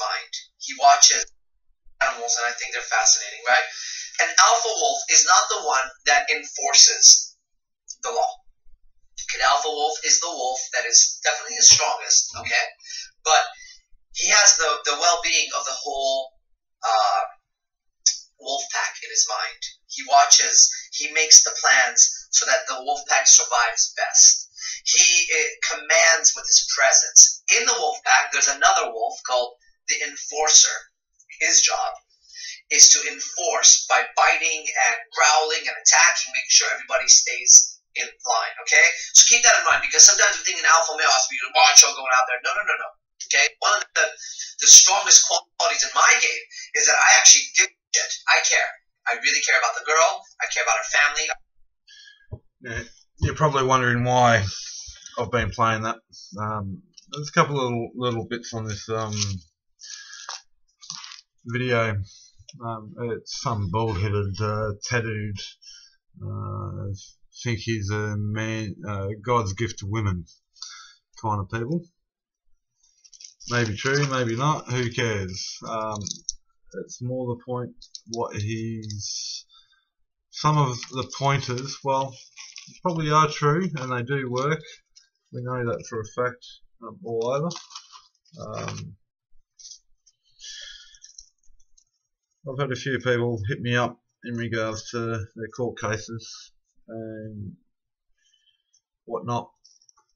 mind. He watches animals, and I think they're fascinating, right? An alpha wolf is not the one that enforces the law. An alpha wolf is the wolf that is definitely the strongest, okay? But he has the, the well-being of the whole uh, wolf pack in his mind. He watches, he makes the plans so that the wolf pack survives best. He uh, commands with his presence. In the wolf pack, there's another wolf called the enforcer. His job is to enforce by biting and growling and attacking, making sure everybody stays in line. Okay, so keep that in mind because sometimes we think an alpha male has to be macho going out there. No, no, no, no. Okay, one of the the strongest qualities in my game is that I actually give shit. I care. I really care about the girl. I care about her family. Yeah, you're probably wondering why I've been playing that. Um, there's a couple of little, little bits on this um, video. Um, it's some bald-headed, uh, tattooed. Uh, think he's a man, uh, God's gift to women kind of people. Maybe true, maybe not. Who cares? Um, it's more the point what he's. Some of the pointers, well, probably are true and they do work. We know that for a fact um, all over. Um, I've had a few people hit me up in regards to their court cases and whatnot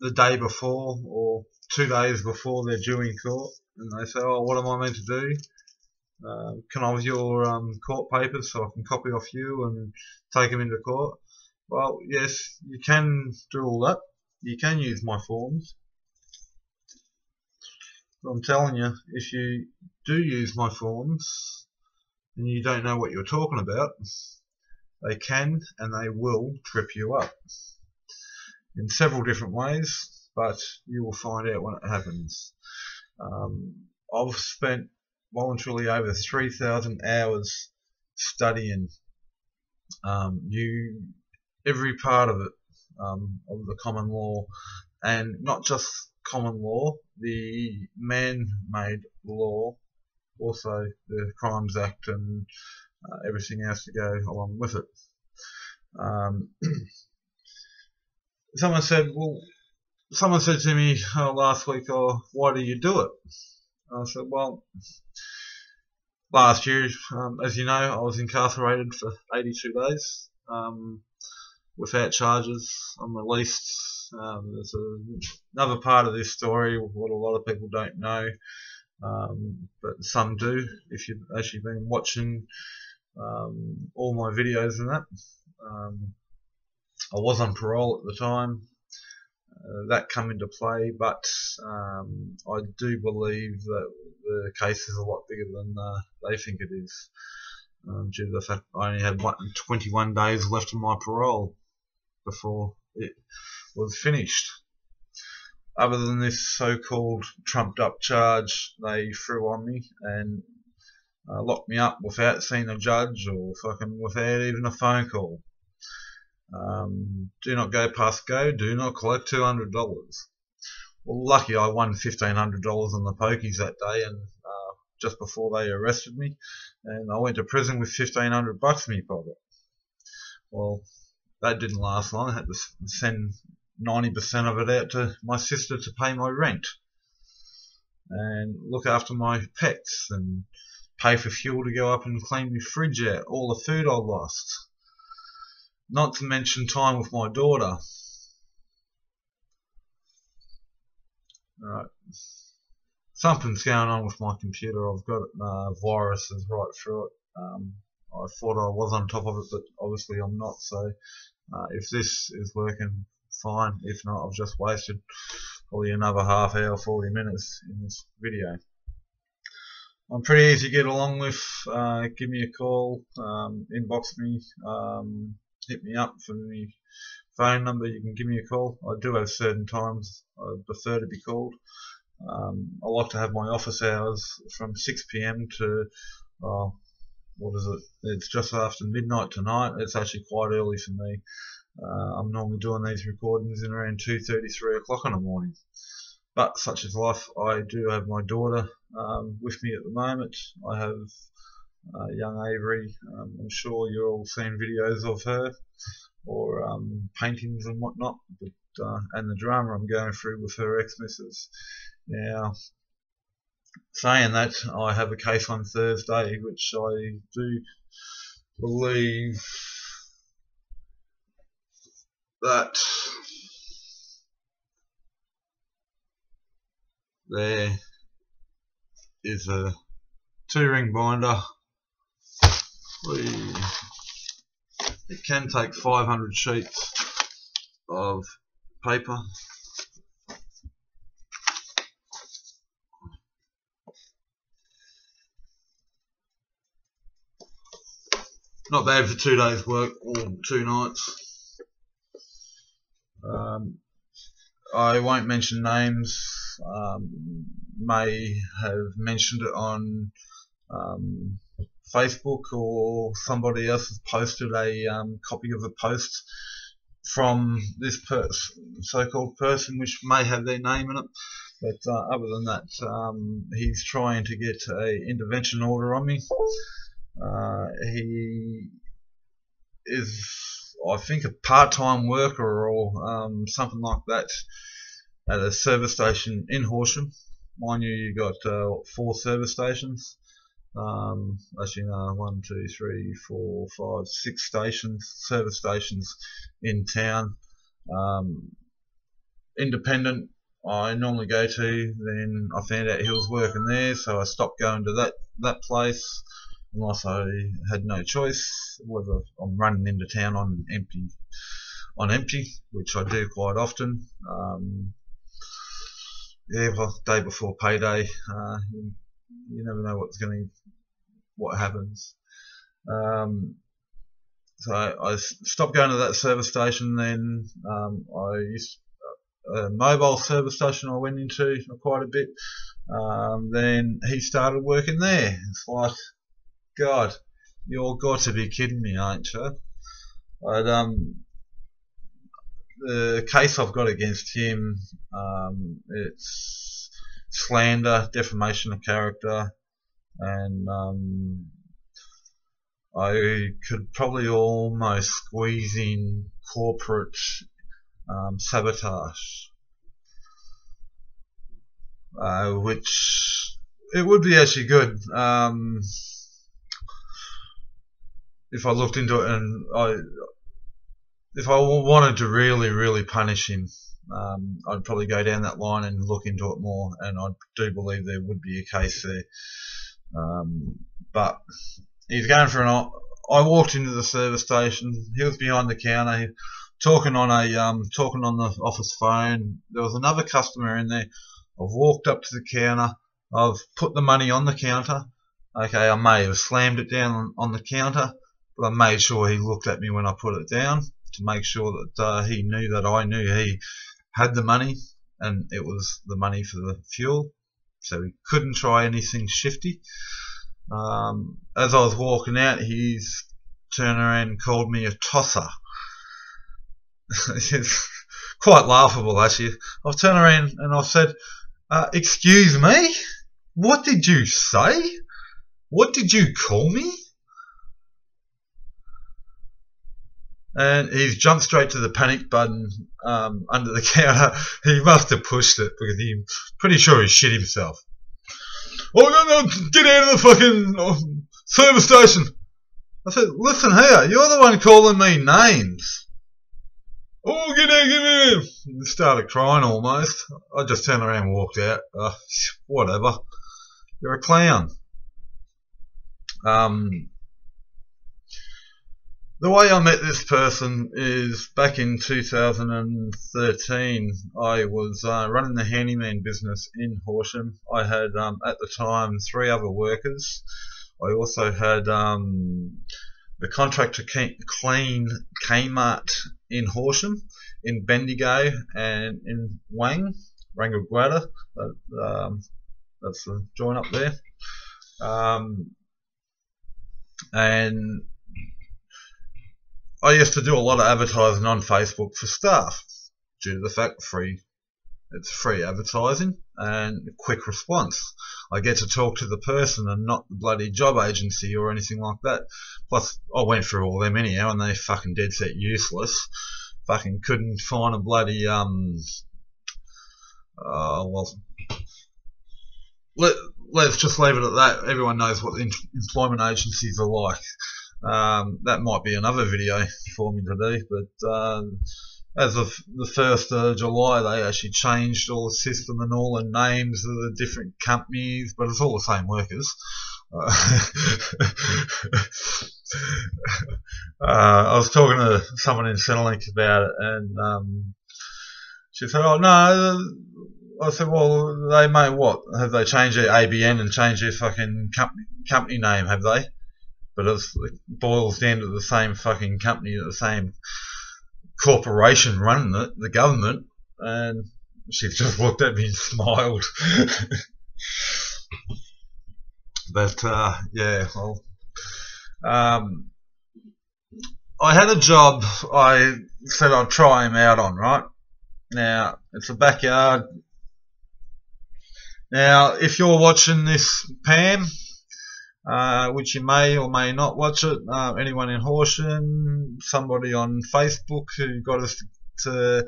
the day before or two days before they're due in court and they say, oh, what am I meant to do? Uh, can I have your um, court papers so I can copy off you and take them into court? Well, yes, you can do all that. You can use my forms. But I'm telling you, if you do use my forms and you don't know what you're talking about, they can and they will trip you up in several different ways, but you will find out when it happens. Um, I've spent voluntarily over 3,000 hours studying um, you every part of it um, of the common law, and not just common law, the man-made law, also the Crimes Act and uh, everything else to go along with it. Um, someone said, well, someone said to me oh, last week, oh, why do you do it? I said, well, last year, um, as you know, I was incarcerated for 82 days um, without charges. I'm released. Um, there's a, another part of this story, what a lot of people don't know, um, but some do. If you've actually been watching um, all my videos and that, um, I was on parole at the time. Uh, that come into play, but um, I do believe that the case is a lot bigger than uh, they think it is, um, due to the fact I only had one, 21 days left of my parole before it was finished. Other than this so-called trumped-up charge they threw on me and uh, locked me up without seeing a judge or fucking without even a phone call. Um, do not go past go. Do not collect two hundred dollars. Well, lucky I won fifteen hundred dollars on the pokies that day, and uh, just before they arrested me, and I went to prison with fifteen hundred bucks in my pocket. Well, that didn't last long. I had to send ninety percent of it out to my sister to pay my rent, and look after my pets, and pay for fuel to go up and clean my fridge out. All the food I lost not to mention time with my daughter. Something's going on with my computer. I've got uh, viruses right through it. Um, I thought I was on top of it, but obviously I'm not. So uh, if this is working, fine. If not, I've just wasted probably another half hour, 40 minutes in this video. I'm pretty easy to get along with. Uh, give me a call, um, inbox me. Um, hit me up for the phone number. You can give me a call. I do have certain times I prefer to be called. Um, I like to have my office hours from 6 p.m. to uh, what is it? It's just after midnight tonight. It's actually quite early for me. Uh, I'm normally doing these recordings in around 2:30, 3 o'clock in the morning. But such is life. I do have my daughter um, with me at the moment. I have uh, young Avery. Um, I'm sure you're all seen videos of her or um, paintings and whatnot. But uh, and the drama I'm going through with her ex-missus. Now, saying that, I have a case on Thursday, which I do believe that there is a two ring binder. It can take 500 sheets of paper not bad for two days work or two nights. Um, I won't mention names. Um, may have mentioned it on um, Facebook or somebody else has posted a um, copy of a post from this so-called person, which may have their name in it. But uh, other than that, um, he's trying to get a intervention order on me. Uh, he is, I think, a part-time worker or um, something like that at a service station in Horsham. Mind you, you've got uh, four service stations. Um, as you know, one, two, three, four, five, six stations, service stations in town. Um, independent, I normally go to. Then I found out he was working there, so I stopped going to that that place unless I had no choice, whether I'm running into town on empty, on empty, which I do quite often. Um, yeah, well, day before payday, uh, you, never know what's going to, what happens. Um, so I, I, stopped going to that service station. Then um, I used a mobile service station I went into quite a bit. Um, then he started working there. It's like God, you're got to be kidding me, aren't you? But um, the case I've got against him, um, it's slander, defamation of character, and um, I could probably almost squeeze in corporate um, sabotage, uh, which it would be actually good. Um, if I looked into it and I, if I wanted to really, really punish him, um, I'd probably go down that line and look into it more. And I do believe there would be a case there. Um, but he's going for an. I walked into the service station. He was behind the counter, talking on a um, talking on the office phone. There was another customer in there. I've walked up to the counter. I've put the money on the counter. Okay, I may have slammed it down on the counter but I made sure he looked at me when I put it down to make sure that uh, he knew that I knew he had the money and it was the money for the fuel. So he couldn't try anything shifty. Um, as I was walking out, he's turned around and called me a tosser. it's quite laughable actually. I've turned around and I've said, uh, excuse me? What did you say? What did you call me? And he's jumped straight to the panic button um, under the counter. He must have pushed it because he's pretty sure he shit himself. Oh no no! Get out of the fucking oh, service station! I said, listen here, you're the one calling me names. Oh, get out, get out! He started crying almost. I just turned around and walked out. Uh, whatever. You're a clown. Um, the way I met this person is back in 2013. I was uh, running the handyman business in Horsham. I had um, at the time three other workers. I also had um, the contractor clean Kmart in Horsham, in Bendigo, and in Wang, Wangaratta. Um, that's the joint up there. Um, and I used to do a lot of advertising on Facebook for staff due to the fact free it's free advertising and quick response. I get to talk to the person and not the bloody job agency or anything like that. Plus, I went through all them anyhow and they fucking dead set useless. Fucking couldn't find a bloody, um, uh, well, let, let's just leave it at that. Everyone knows what the employment agencies are like. Um, that might be another video for me to do, but, um, as of the first of July, they actually changed all the system and all the names of the different companies, but it's all the same workers. Uh, uh, I was talking to someone in Centrelink about it, and um, she said, "Oh no." I said, "Well, they may what? Have they changed their ABN and changed their fucking company name? Have they?" But it boils down to the same fucking company, the same corporation running it, the government, and she just looked at me and smiled. but uh, yeah, well, um, I had a job. I said I'd try him out on. Right now, it's a backyard. Now, if you're watching this, Pam, uh, which you may or may not watch it. Uh, anyone in Horsham, somebody on Facebook who got us to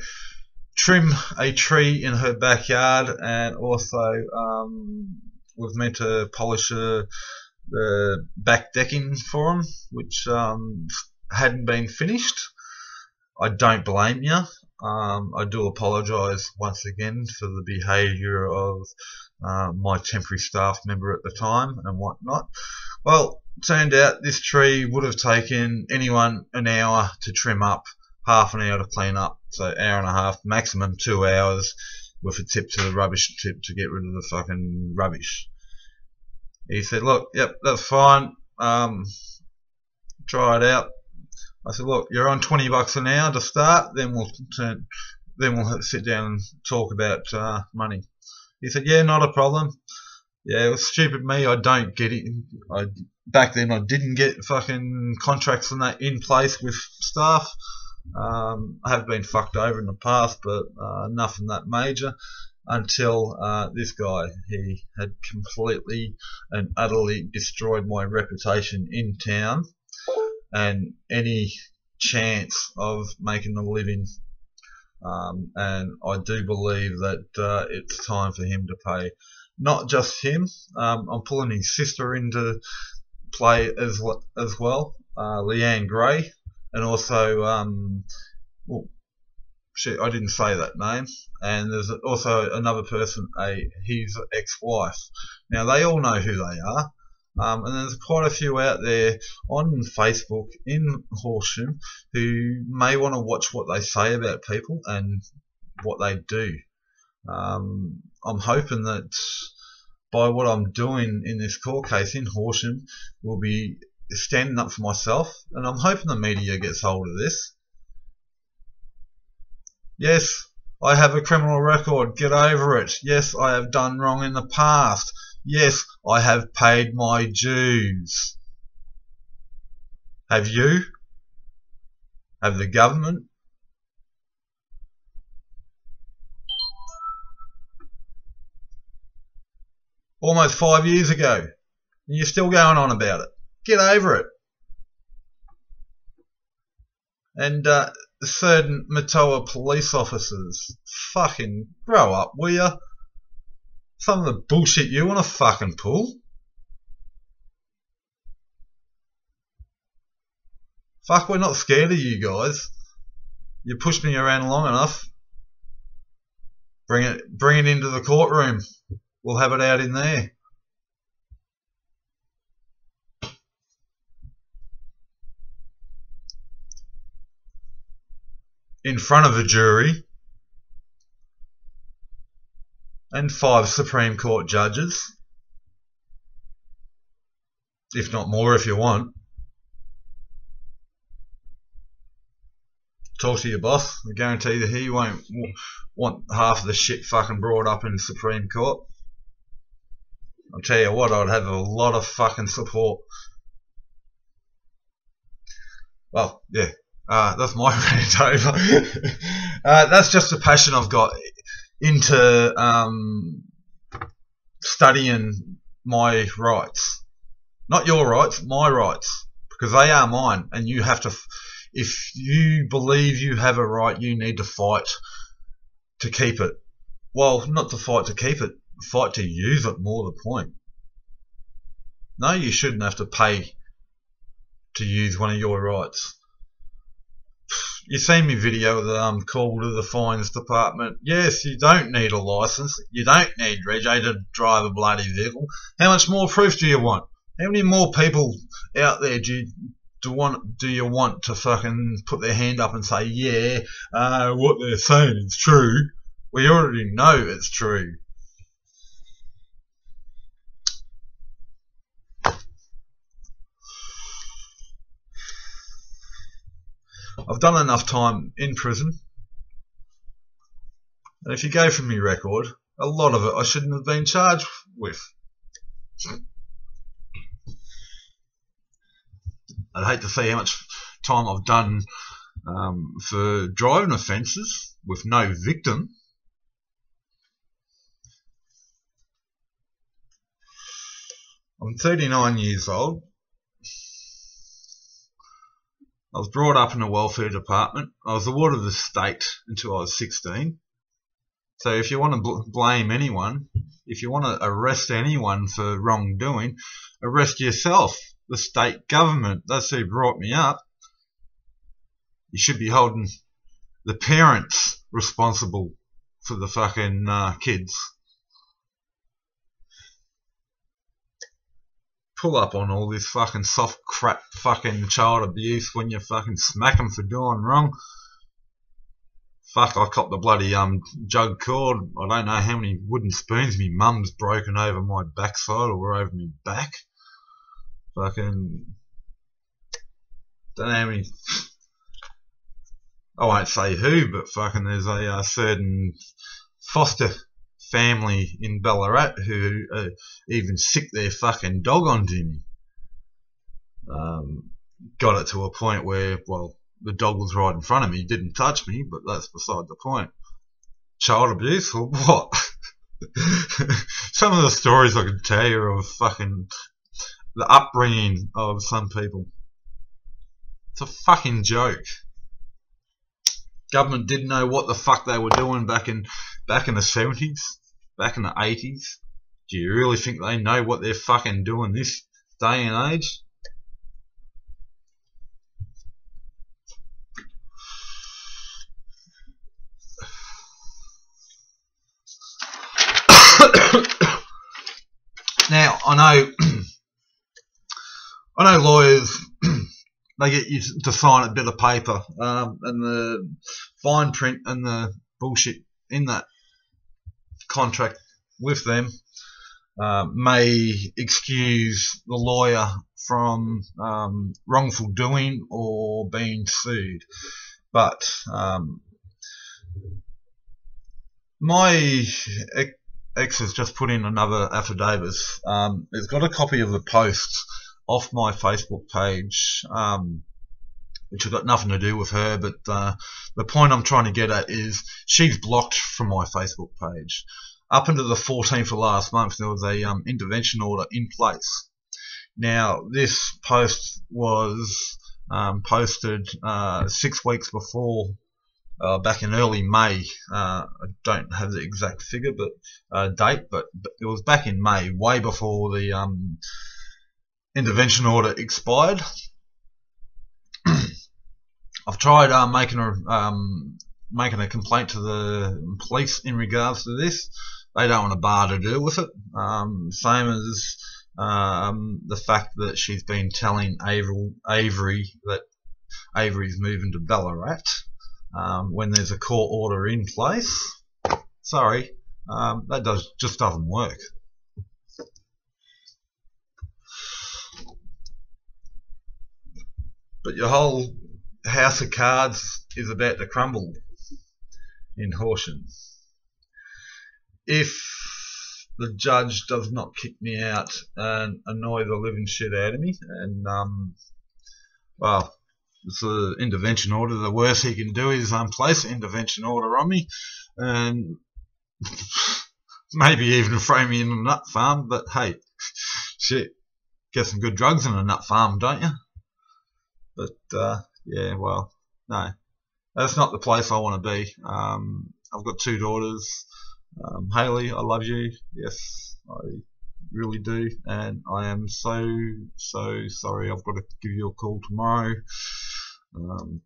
trim a tree in her backyard, and also um, was meant to polish the back decking for them, which um, hadn't been finished. I don't blame you. Um, I do apologise once again for the behaviour of uh, my temporary staff member at the time and whatnot. Well, turned out this tree would have taken anyone an hour to trim up, half an hour to clean up, so hour and a half, maximum two hours with a tip to the rubbish tip to get rid of the fucking rubbish. He said, look, yep, that's fine. Um, try it out. I said, look, you're on 20 bucks an hour to start, then we'll turn, then we'll sit down and talk about uh, money. He said, yeah, not a problem. Yeah, it was stupid me. I don't get it. I back then I didn't get fucking contracts and that in place with staff. Um, I have been fucked over in the past, but uh, nothing that major until uh, this guy. He had completely and utterly destroyed my reputation in town and any chance of making a living um, and I do believe that uh, it's time for him to pay. Not just him. Um, I'm pulling his sister into play as as well, uh, Leanne Gray, and also um, well, shit, I didn't say that name. And there's also another person, a his ex-wife. Now they all know who they are. Um, and there's quite a few out there on Facebook in Horsham who may want to watch what they say about people and what they do. Um, I'm hoping that by what I'm doing in this court case in Horsham we'll be standing up for myself, and I'm hoping the media gets hold of this. Yes, I have a criminal record. Get over it. Yes, I have done wrong in the past. Yes, I have paid my dues. Have you? Have the government? Almost five years ago. And you're still going on about it. Get over it. And uh, certain Matoa police officers, fucking grow up, will you? Some of the bullshit you want to fucking pull. Fuck, we're not scared of you guys. You pushed me around long enough. Bring it, bring it into the courtroom. We'll have it out in there. In front of a jury and five Supreme Court judges, if not more if you want. Talk to your boss. I guarantee that he won't want half of the shit fucking brought up in the Supreme Court. I'll tell you what, I'd have a lot of fucking support. Well, yeah, uh, that's my rant over. uh, that's just a passion I've got into um, studying my rights. Not your rights, my rights. Because they are mine, and you have to. If you believe you have a right, you need to fight to keep it. Well, not to fight to keep it, fight to use it, more the point. No, you shouldn't have to pay to use one of your rights. You seen me video that I'm called to the fines department. Yes, you don't need a license. You don't need reg to drive a bloody vehicle. How much more proof do you want? How many more people out there do you, do want do you want to fucking put their hand up and say, yeah, uh, what they're saying is true? We already know it's true. I've done enough time in prison. And if you go from my record, a lot of it I shouldn't have been charged with. I'd hate to see how much time I've done um, for driving offences with no victim. I'm 39 years old. I was brought up in a welfare department. I was of the state until I was 16. So if you want to bl- blame anyone, if you want to arrest anyone for wrongdoing, arrest yourself, the state government. That's who brought me up. You should be holding the parents responsible for the fucking uh, kids. Pull up on all this fucking soft crap fucking child abuse when you fucking smack them for doing wrong. Fuck, I copped the bloody um jug cord. I don't know how many wooden spoons me mum's broken over my backside or over my back. Fucking don't know how many. I won't say who, but fucking there's a uh, certain foster family in Ballarat who uh, even sick their fucking dog onto me. Um, got it to a point where, well, the dog was right in front of me, didn't touch me, but that's beside the point. Child abuse or what? some of the stories I can tell you of fucking the upbringing of some people. It's a fucking joke. Government didn't know what the fuck they were doing back in back in the seventies back in the 80s? Do you really think they know what they're fucking doing this day and age? now, I know, I know lawyers, they get you to sign a bit of paper, um, and the fine print and the bullshit in that contract with them uh, may excuse the lawyer from um, wrongful doing or being sued. But um, my ex has just put in another affidavit. Um, it's got a copy of the post off my Facebook page. Um, which has got nothing to do with her. But uh, the point I'm trying to get at is she's blocked from my Facebook page. Up until the 14th of last month, there was a um, intervention order in place. Now, this post was um, posted uh, six weeks before, uh, back in early May. Uh, I don't have the exact figure, but uh, date, but, but, it was back in May, way before the um, intervention order expired. I've tried uh, making a um, making a complaint to the police in regards to this. They don't want a bar to do with it. Um, same as um, the fact that she's been telling Avery, Avery that Avery's moving to Ballarat um, when there's a court order in place. Sorry, um, that does just doesn't work. But your whole house of cards is about to crumble in Horsham. If the judge does not kick me out and annoy the living shit out of me. And um, well, it's an intervention order. The worst he can do is um, place an intervention order on me, and maybe even throw me in a nut farm. But hey, shit, get some good drugs in a nut farm, don't you? But uh, yeah, well, no, that's not the place I want to be. Um, I've got two daughters. Um, Haley, I love you. Yes, I really do, and I am so so sorry. I've got to give you a call tomorrow. Um,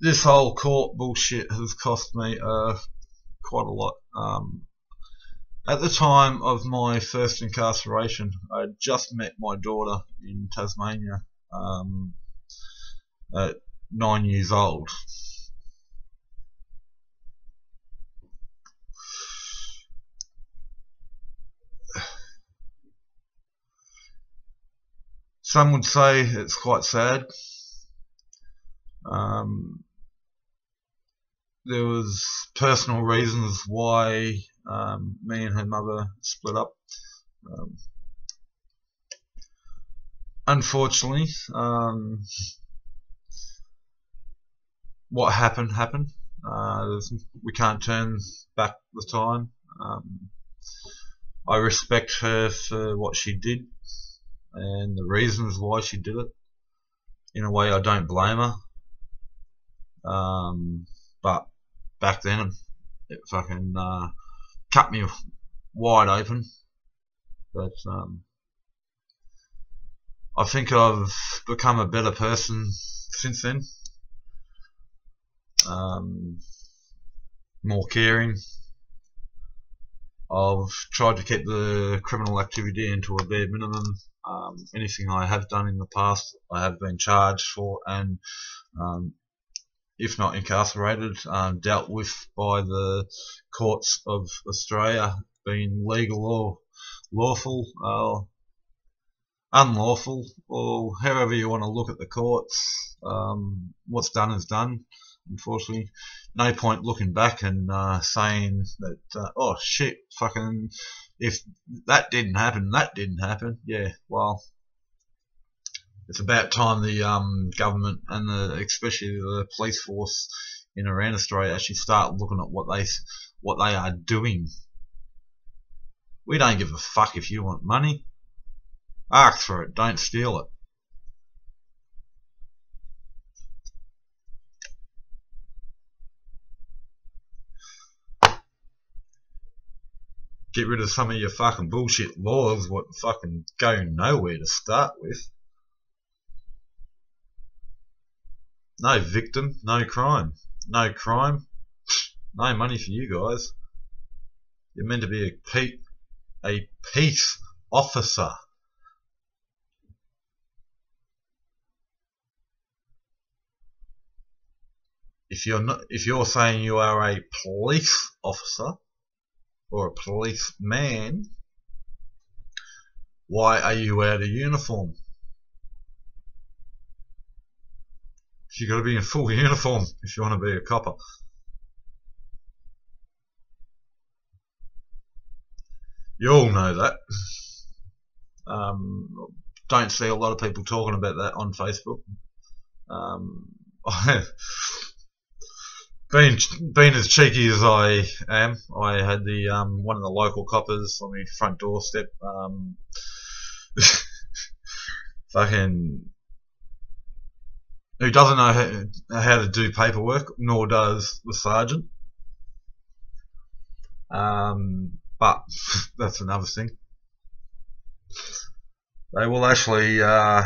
this whole court bullshit has cost me uh, quite a lot. Um, at the time of my first incarceration, I had just met my daughter in Tasmania um, at nine years old. Some would say it's quite sad. Um, there was personal reasons why um, me and her mother split up. Um, unfortunately, um, what happened happened. Uh, we can't turn back the time. Um, I respect her for what she did and the reasons why she did it. In a way, I don't blame her. Um, but back then, it fucking uh, cut me wide open. But um, I think I've become a better person since then. Um, more caring. I've tried to keep the criminal activity into a bare minimum. Um, anything I have done in the past, I have been charged for, and um, if not incarcerated, um, dealt with by the courts of Australia, being legal or lawful, uh, unlawful, or however you want to look at the courts. Um, what's done is done. Unfortunately, no point looking back and uh, saying that, uh, oh shit, fucking, if that didn't happen, that didn't happen. Yeah, well, it's about time the um, government and the, especially the police force in around Australia actually start looking at what they what they are doing. We don't give a fuck if you want money. Ask for it, don't steal it. Get rid of some of your fucking bullshit laws what fucking go nowhere to start with. No victim, no crime. No crime, no money for you guys. You're meant to be a, pe- a peace officer. If you're not, if you're saying you are a police officer or a policeman, why are you out of uniform? You got to be in full uniform if you want to be a copper. You all know that. Um, don't see a lot of people talking about that on Facebook. Um, being being as cheeky as I am, I had the um, one of the local coppers on my front doorstep. Um, fucking who doesn't know how, to do paperwork, nor does the sergeant. Um, but that's another thing. They will actually uh,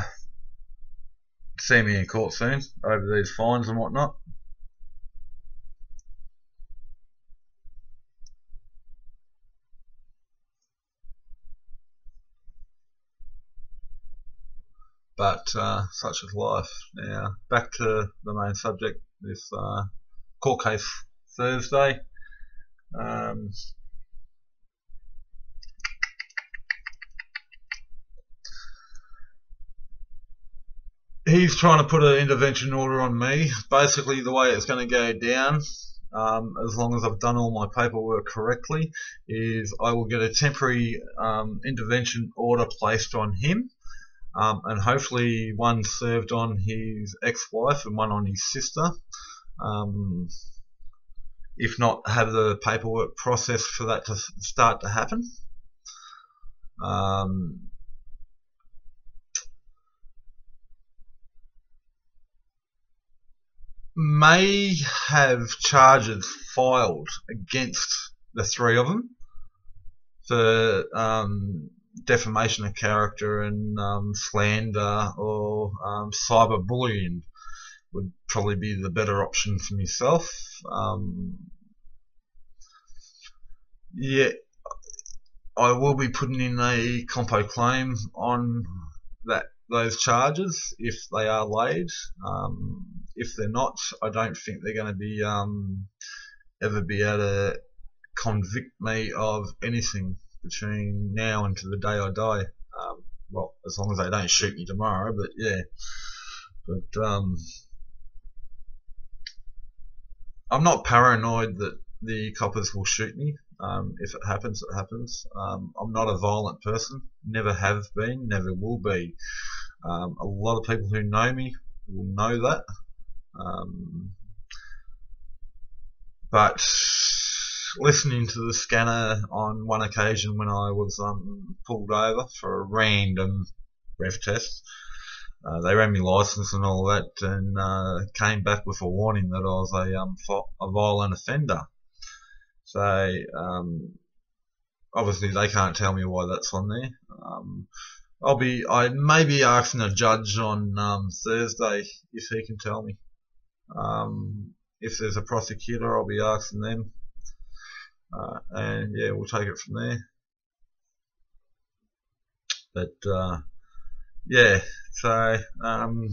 see me in court soon over these fines and whatnot. But uh, such is life. Now, back to the main subject, this uh, court case Thursday. Um, he's trying to put an intervention order on me. Basically, the way it's going to go down um, as long as I've done all my paperwork correctly, is I will get a temporary um, intervention order placed on him, um, and hopefully one served on his ex-wife and one on his sister. Um, if not, have the paperwork process for that to start to happen. Um, may have charges filed against the three of them for um, defamation of character and um, slander or um, cyberbullying would probably be the better option for myself. Um, yeah, I will be putting in a compo claim on that those charges if they are laid. Um, if they're not, I don't think they're going to be um, ever be able to convict me of anything between now and to the day I die. Um, well, as long as they don't shoot me tomorrow, but yeah. But um, I'm not paranoid that the coppers will shoot me. Um, if it happens, it happens. Um, I'm not a violent person. Never have been. Never will be. Um, a lot of people who know me will know that. Um, but listening to the scanner on one occasion when I was um, pulled over for a random breath test, uh, they ran my license and all that, and uh, came back with a warning that I was a um, a violent offender. So um, obviously they can't tell me why that's on there. Um, I'll be I may be asking a judge on um, Thursday if he can tell me. Um, if there's a prosecutor, I'll be asking them, uh, and yeah, we'll take it from there. But uh, yeah, so um,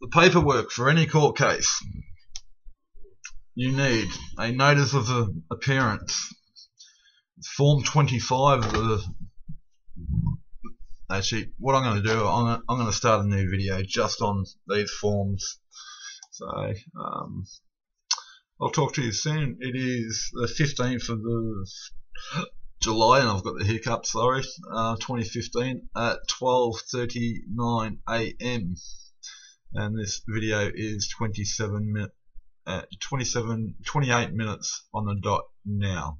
the paperwork for any court case you need a notice of appearance. Form 25 of the actually what I'm going to do I'm, going to start a new video just on these forms so um, I'll talk to you soon it is the 15th of the July and I've got the hiccup sorry uh, 2015 at 12:39 a.m. and this video is 27 minutes at 27, 28 minutes on the dot now.